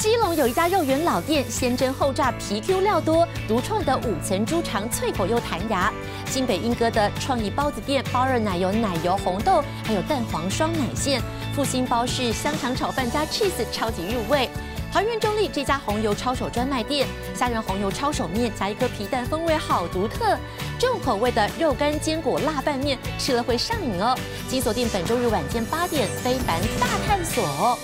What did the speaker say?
基隆有一家肉圆老店，先蒸后炸，皮 Q 料多，独创的五层猪肠脆口又弹牙。新北英歌的创意包子店，包热奶油、奶油红豆，还有蛋黄双奶馅。复兴包是香肠炒饭加 cheese，超级入味。桃园中立这家红油抄手专卖店，虾仁红油抄手面加一颗皮蛋，风味好独特。重口味的肉干坚果辣拌面，吃了会上瘾哦。请锁定本周日晚间八点，非凡大探索。